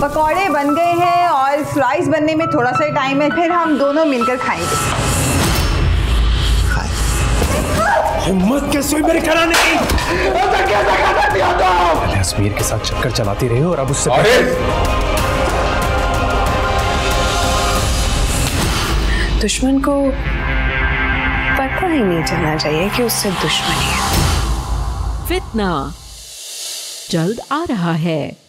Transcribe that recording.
पकौड़े बन गए हैं और फ्राइज बनने में थोड़ा सा टाइम है फिर हम दोनों मिलकर खाएँगे। हिम्मत कैसे हुई मेरे कराने की? ऐसा कैसे कर दिया था? पहले अजमेर के साथ चक्कर चलाती रही और अब उससे अरे! दुश्मन को पता ही नहीं चलना चाहिए कि उससे दुश्मनी है। फितना। जल्द आ रहा है।